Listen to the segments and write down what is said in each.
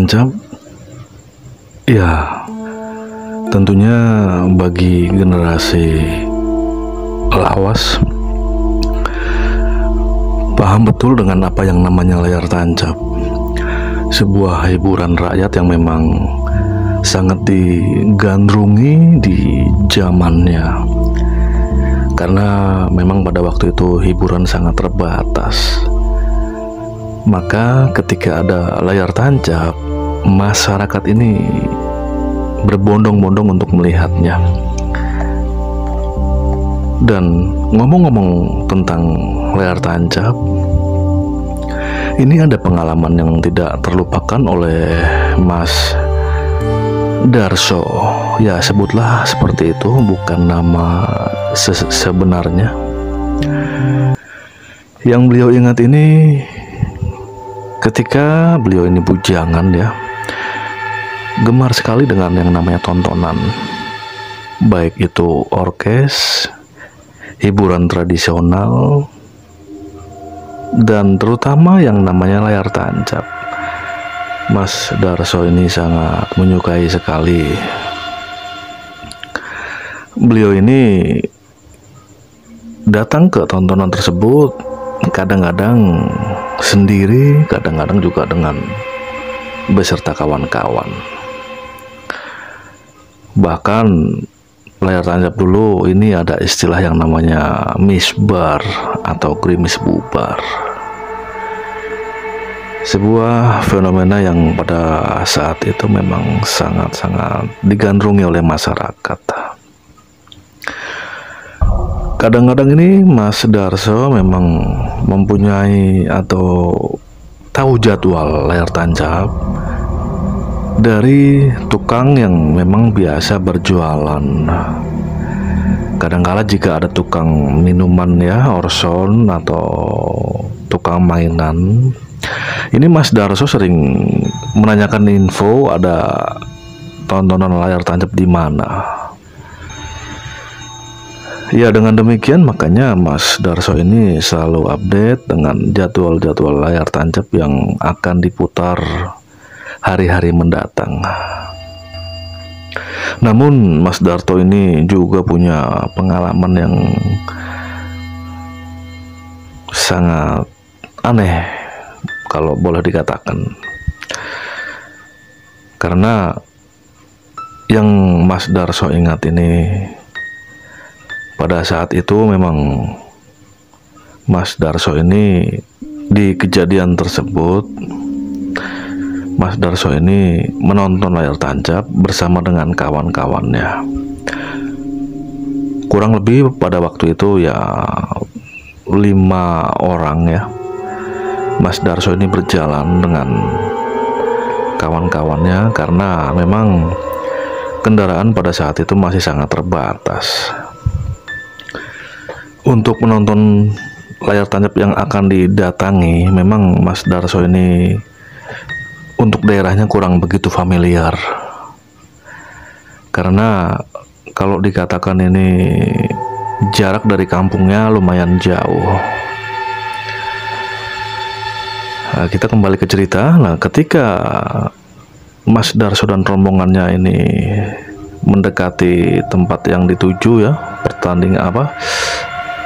Tancap, ya tentunya bagi generasi lawas paham betul dengan apa yang namanya layar tancap. Sebuah hiburan rakyat yang memang sangat digandrungi di zamannya. Karena memang pada waktu itu hiburan sangat terbatas. Maka ketika ada layar tancap, masyarakat ini berbondong-bondong untuk melihatnya. Dan ngomong-ngomong tentang layar tancap, ini ada pengalaman yang tidak terlupakan oleh Mas Darso. Ya, sebutlah seperti itu, bukan nama se sebenarnya. Yang beliau ingat ini ketika beliau ini bujangan ya, gemar sekali dengan yang namanya tontonan. Baik itu orkes, hiburan tradisional, dan terutama yang namanya layar tancap. Mas Darso ini sangat menyukai sekali. Beliau ini datang ke tontonan tersebut kadang-kadang sendiri, kadang-kadang juga dengan beserta kawan-kawan. Bahkan layar tancap dulu ini ada istilah yang namanya misbar atau krimis bubar sebuah fenomena yang pada saat itu memang sangat-sangat digandrungi oleh masyarakat kadang-kadang ini Mas Darso memang mempunyai atau tahu jadwal layar tancap dari tukang yang memang biasa berjualan. Kadangkala jika ada tukang minuman ya orson atau tukang mainan. Ini Mas Darso sering menanyakan info ada tontonan layar tancap di mana Ya dengan demikian makanya Mas Darso ini selalu update dengan jadwal-jadwal layar tancap yang akan diputar hari-hari mendatang. Namun Mas Darto ini juga punya pengalaman yang sangat aneh kalau boleh dikatakan. Karena yang Mas Darso ingat ini pada saat itu memang Mas Darso ini di kejadian tersebut Mas Darso ini menonton layar tancap bersama dengan kawan-kawannya. Kurang lebih pada waktu itu ya lima orang ya Mas Darso ini berjalan dengan kawan-kawannya karena memang kendaraan pada saat itu masih sangat terbatas untuk menonton layar tancap yang akan didatangi memang Mas Darso ini untuk daerahnya kurang begitu familiar. Karena kalau dikatakan ini jarak dari kampungnya lumayan jauh. Nah, kita kembali ke cerita. Nah ketika Mas Darso dan rombongannya ini mendekati tempat yang dituju ya pertandingan apa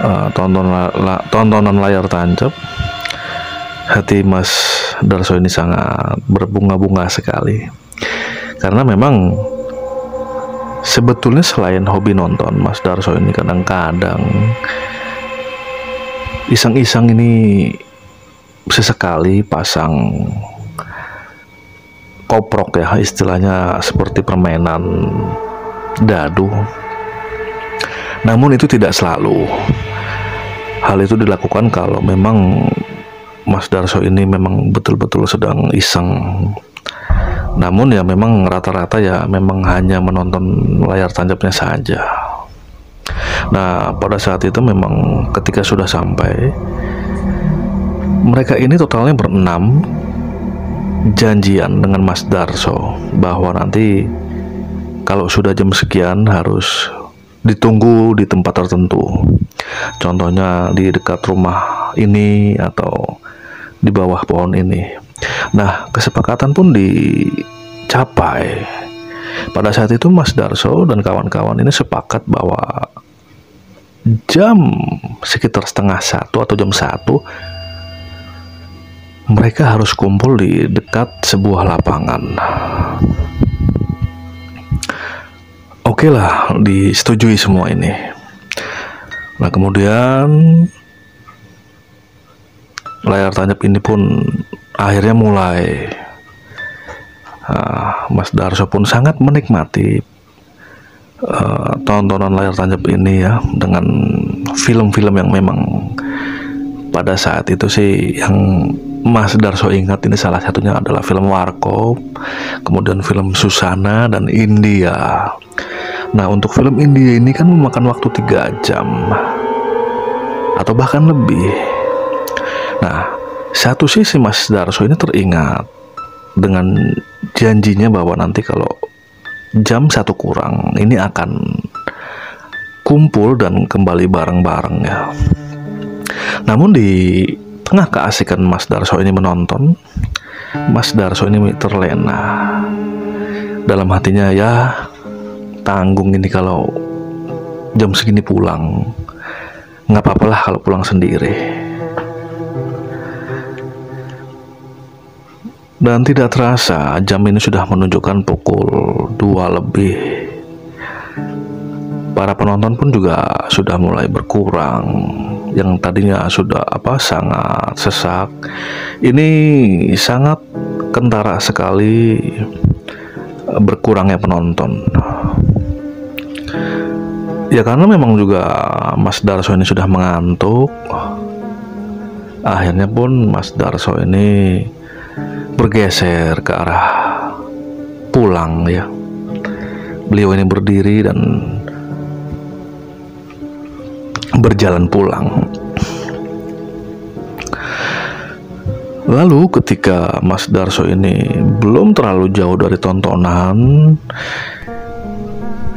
uh, tontonan la, tontonan layar tancap. Hati Mas Darso ini sangat berbunga-bunga sekali. Karena memang sebetulnya selain hobi nonton Mas Darso ini kadang-kadang iseng-iseng ini sesekali pasang koprok ya istilahnya seperti permainan dadu. Namun itu tidak selalu hal itu dilakukan kalau memang Mas Darso ini memang betul-betul sedang iseng. Namun ya memang rata-rata ya memang hanya menonton layar tancapnya saja. Nah pada saat itu memang ketika sudah sampai mereka ini totalnya berenam janjian dengan Mas Darso bahwa nanti kalau sudah jam sekian harus ditunggu di tempat tertentu. Contohnya di dekat rumah ini atau di bawah pohon ini. Nah, kesepakatan pun dicapai. Pada saat itu Mas Darso dan kawan-kawan ini sepakat bahwa jam sekitar setengah satu atau jam satu mereka harus kumpul di dekat sebuah lapangan. Oke lah, disetujui semua ini. Nah kemudian layar tancap ini pun akhirnya mulai. Uh, Mas Darso pun sangat menikmati uh, tontonan layar tancap ini ya dengan film-film yang memang pada saat itu sih yang Mas Darso ingat ini salah satunya adalah film Warkop, kemudian film Susana dan India. Nah untuk film India ini kan memakan waktu tiga jam atau bahkan lebih. Nah satu sisi Mas Darso ini teringat dengan janjinya bahwa nanti kalau jam satu kurang ini akan kumpul dan kembali bareng-bareng ya. Namun di tengah keasikan Mas Darso ini menonton, Mas Darso ini terlena. Dalam hatinya ya tanggung ini kalau jam segini pulang. Nggak apa lah kalau pulang sendiri. Dan tidak terasa jam ini sudah menunjukkan pukul 2 lebih. Para penonton pun juga sudah mulai berkurang yang tadinya sudah apa sangat sesak ini sangat kentara sekali berkurangnya penonton ya karena memang juga Mas Darso ini sudah mengantuk akhirnya pun Mas Darso ini bergeser ke arah pulang ya beliau ini berdiri dan berjalan pulang. Lalu ketika Mas Darso ini belum terlalu jauh dari tontonan,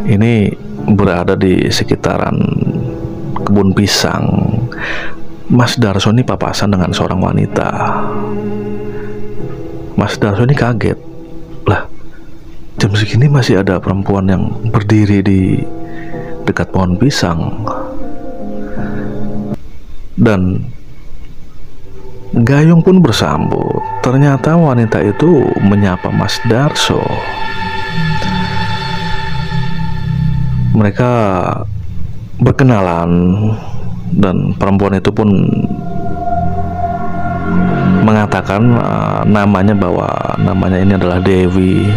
ini berada di sekitaran kebun pisang. Mas Darso ini papasan dengan seorang wanita. Mas Darso ini kaget. Lah, jam segini masih ada perempuan yang berdiri di dekat pohon pisang dan Gayung pun bersambut. Ternyata wanita itu menyapa Mas Darso. Mereka berkenalan dan perempuan itu pun mengatakan uh, namanya bahwa namanya ini adalah Dewi.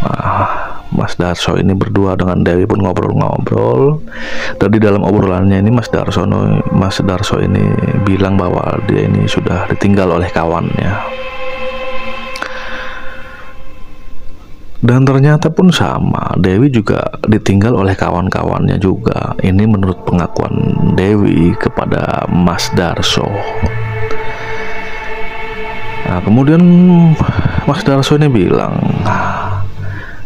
Uh, Mas Darso ini berdua dengan Dewi pun ngobrol-ngobrol dan di dalam obrolannya ini Mas Darso Mas Darso ini bilang bahwa dia ini sudah ditinggal oleh kawannya dan ternyata pun sama Dewi juga ditinggal oleh kawan-kawannya juga ini menurut pengakuan Dewi kepada Mas Darso nah kemudian Mas Darso ini bilang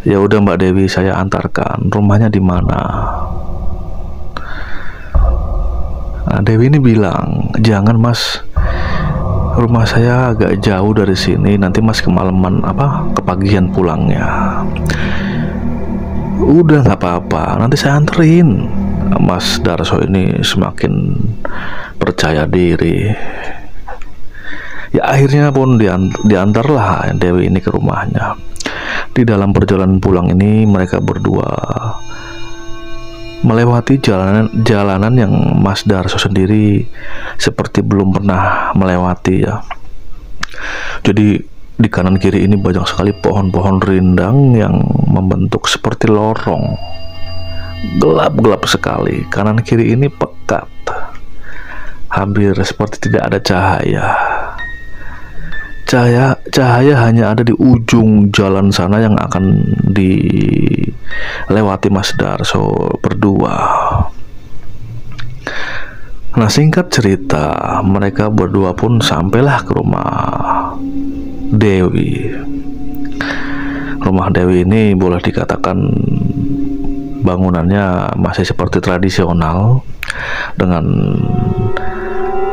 Ya udah Mbak Dewi saya antarkan. Rumahnya di mana? Nah, Dewi ini bilang, "Jangan, Mas. Rumah saya agak jauh dari sini. Nanti Mas kemalaman apa? Kepagian pulangnya." Udah nggak apa-apa, nanti saya anterin. Mas Darso ini semakin percaya diri. Ya akhirnya pun diantarlah Dewi ini ke rumahnya. Di dalam perjalanan pulang ini mereka berdua melewati jalanan jalanan yang Mas Darso sendiri seperti belum pernah melewati ya. Jadi di kanan kiri ini banyak sekali pohon-pohon rindang yang membentuk seperti lorong. Gelap-gelap sekali. Kanan kiri ini pekat. Hampir seperti tidak ada cahaya. Cahaya cahaya hanya ada di ujung jalan sana yang akan dilewati Mas Darso berdua. Nah singkat cerita mereka berdua pun sampailah ke rumah Dewi. Rumah Dewi ini boleh dikatakan bangunannya masih seperti tradisional dengan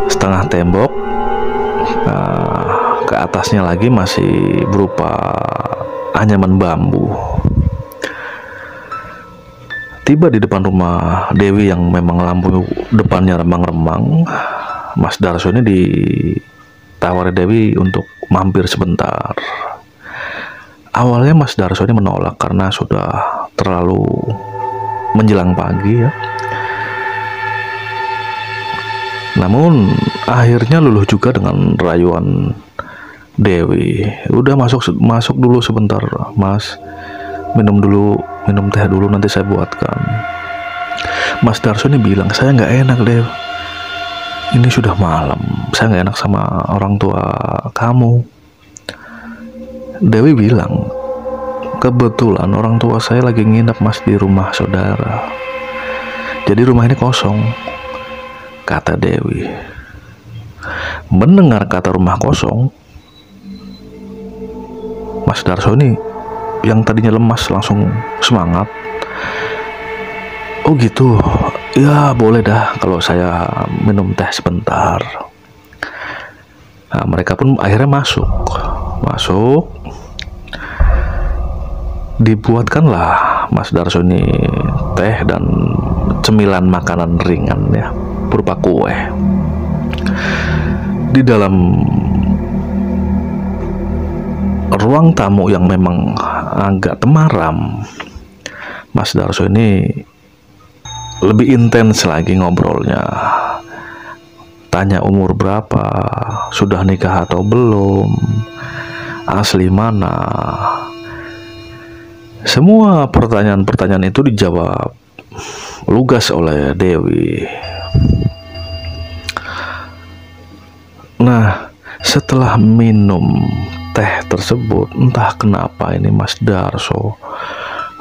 setengah tembok. Nah, ke atasnya lagi masih berupa anyaman bambu. Tiba di depan rumah Dewi yang memang lampu depannya remang-remang, Mas Darso ini ditawari Dewi untuk mampir sebentar. Awalnya Mas Darso ini menolak karena sudah terlalu menjelang pagi ya. Namun akhirnya luluh juga dengan rayuan Dewi. Udah masuk masuk dulu sebentar, Mas minum dulu minum teh dulu nanti saya buatkan. Mas Darso ini bilang saya nggak enak deh ini sudah malam saya nggak enak sama orang tua kamu. Dewi bilang kebetulan orang tua saya lagi nginep mas di rumah saudara. Jadi rumah ini kosong kata Dewi. Mendengar kata rumah kosong Mas Darso ini yang tadinya lemas langsung semangat. Oh gitu? Ya boleh dah kalau saya minum teh sebentar. Nah, mereka pun akhirnya masuk. Masuk. Dibuatkanlah Mas Darso ini teh dan cemilan makanan ringan ya berupa kue. Di dalam ruang tamu yang memang agak temaram, Mas Darso ini lebih intens lagi ngobrolnya. Tanya umur berapa, sudah nikah atau belum, asli mana. Semua pertanyaan-pertanyaan itu dijawab lugas oleh Dewi. Nah, setelah minum teh tersebut entah kenapa ini Mas Darso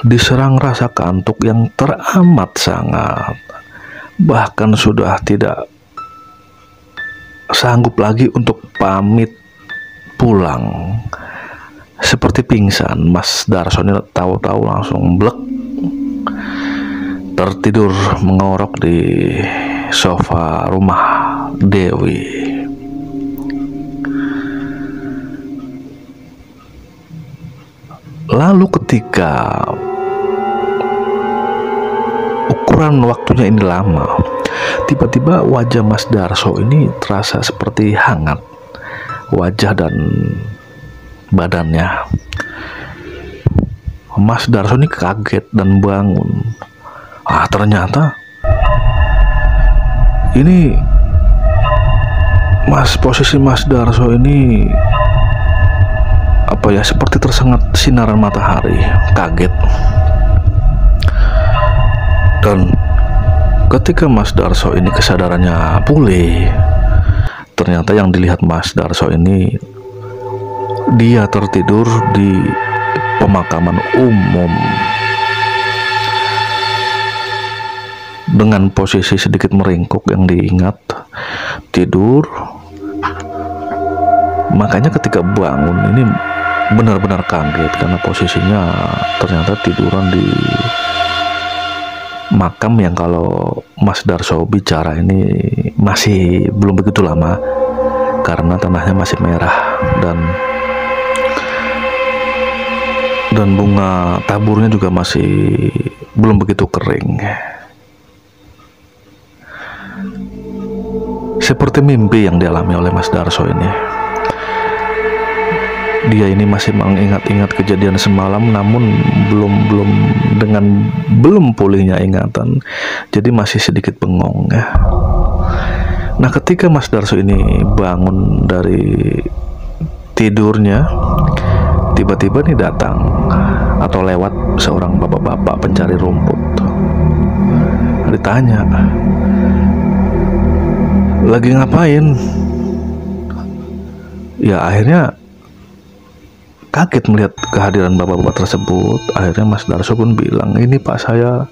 diserang rasa kantuk yang teramat sangat. Bahkan sudah tidak sanggup lagi untuk pamit pulang. Seperti pingsan Mas Darso ini tahu-tahu langsung blek tertidur mengorok di sofa rumah Dewi Lalu ketika ukuran waktunya ini lama, tiba-tiba wajah Mas Darso ini terasa seperti hangat. Wajah dan badannya. Mas Darso ini kaget dan bangun. Ah, ternyata ini Mas posisi Mas Darso ini apa ya seperti tersengat sinaran matahari kaget. Dan ketika Mas Darso ini kesadarannya pulih ternyata yang dilihat Mas Darso ini dia tertidur di pemakaman umum. Dengan posisi sedikit meringkuk yang diingat tidur. Makanya ketika bangun ini benar-benar kaget karena posisinya ternyata tiduran di makam yang kalau Mas Darso bicara ini masih belum begitu lama karena tanahnya masih merah dan dan bunga taburnya juga masih belum begitu kering. Seperti mimpi yang dialami oleh Mas Darso ini dia ini masih mengingat-ingat kejadian semalam namun belum belum dengan belum pulihnya ingatan. Jadi masih sedikit bengong ya. Nah ketika Mas Darso ini bangun dari tidurnya tiba-tiba nih datang atau lewat seorang bapak-bapak pencari rumput. Ditanya lagi ngapain? Ya akhirnya kaget melihat kehadiran bapak-bapak tersebut. Akhirnya Mas Darso pun bilang, ini Pak saya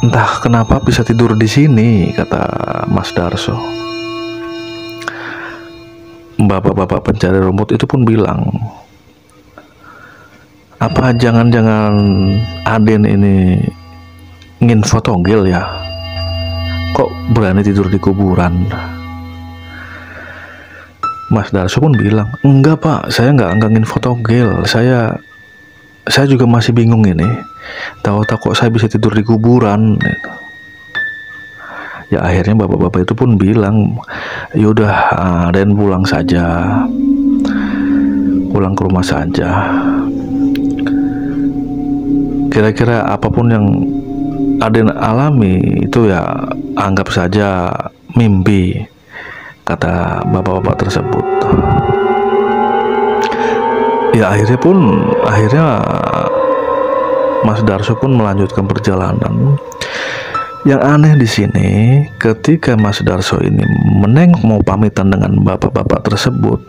entah kenapa bisa tidur di sini, kata Mas Darso. Bapak-bapak pencari rumput itu pun bilang, apa jangan-jangan Aden ini ingin fotogel ya? Kok berani tidur di kuburan? Mas Darso pun bilang enggak pak saya nggak anggangin foto gel saya saya juga masih bingung ini. Tahu-tahu kok saya bisa tidur di kuburan. Ya akhirnya bapak-bapak itu pun bilang yaudah uh, dan pulang saja. Pulang ke rumah saja. Kira-kira apa pun yang Aden alami itu ya anggap saja mimpi kata bapak-bapak tersebut. Ya akhirnya pun akhirnya Mas Darso pun melanjutkan perjalanan. Yang aneh di sini ketika Mas Darso ini menengok mau pamitan dengan bapak-bapak tersebut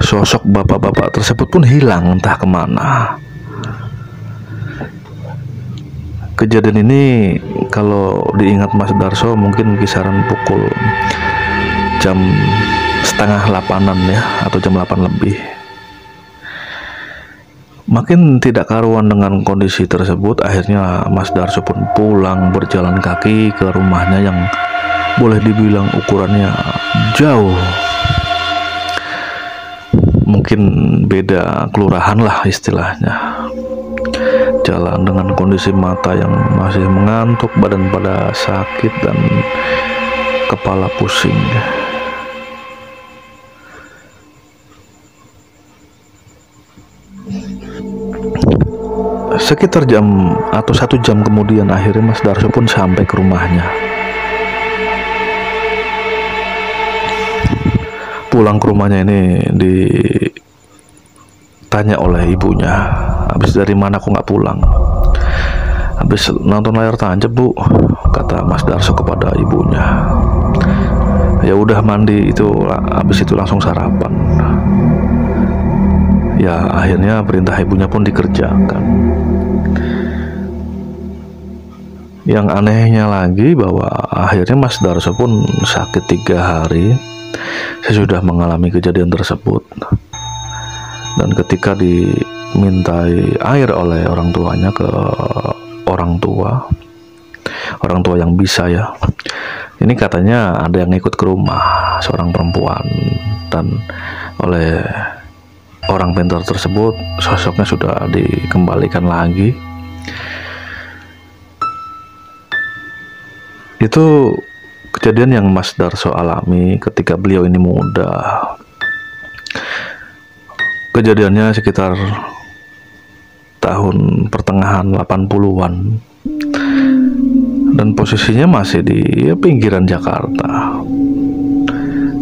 sosok bapak-bapak tersebut pun hilang entah ke mana. Kejadian ini kalau diingat Mas Darso mungkin kisaran pukul jam setengah delapanan ya atau jam 8 lebih. Makin tidak karuan dengan kondisi tersebut akhirnya Mas Darso pun pulang berjalan kaki ke rumahnya yang boleh dibilang ukurannya jauh. Mungkin beda kelurahan lah istilahnya. Jalan dengan kondisi mata yang masih mengantuk, badan pada sakit dan kepala pusing. Sekitar jam atau satu jam kemudian akhirnya Mas Darso pun sampai ke rumahnya. Pulang ke rumahnya ini ditanya oleh ibunya habis dari mana aku nggak pulang? Habis nonton layar tancap bu kata Mas Darso kepada ibunya. Ya udah mandi itu habis itu langsung sarapan ya akhirnya perintah ibunya pun dikerjakan. Yang anehnya lagi bahwa akhirnya Mas Darso pun sakit tiga hari. Saya sudah mengalami kejadian tersebut. Dan ketika di mintai air oleh orang tuanya ke orang tua. Orang tua yang bisa ya. Ini katanya ada yang ikut ke rumah seorang perempuan. Dan oleh orang pintar tersebut sosoknya sudah dikembalikan lagi. Itu kejadian yang Mas Darso alami ketika beliau ini muda. Kejadiannya sekitar tahun pertengahan 80-an dan posisinya masih di pinggiran Jakarta.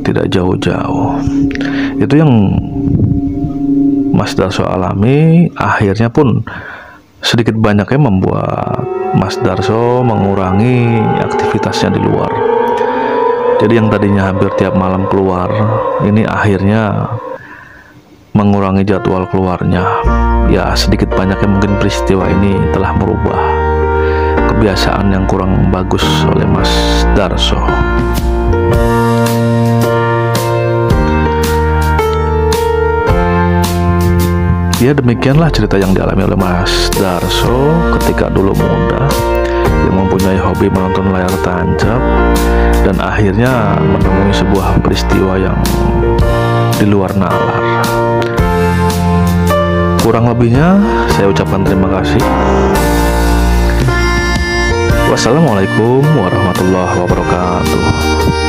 Tidak jauh-jauh. Itu yang Mas Darso alami akhirnya pun sedikit banyaknya membuat Mas Darso mengurangi aktivitasnya di luar jadi yang tadinya hampir tiap malam keluar ini akhirnya mengurangi jadwal keluarnya. Ya, sedikit banyaknya mungkin peristiwa ini telah merubah kebiasaan yang kurang bagus oleh Mas Darso. Ya demikianlah cerita yang dialami oleh Mas Darso ketika dulu muda yang mempunyai hobi menonton layar tancap dan akhirnya menemui sebuah peristiwa yang di luar nalar. Kurang lebihnya saya ucapkan terima kasih. Wassalamualaikum warahmatullahi wabarakatuh.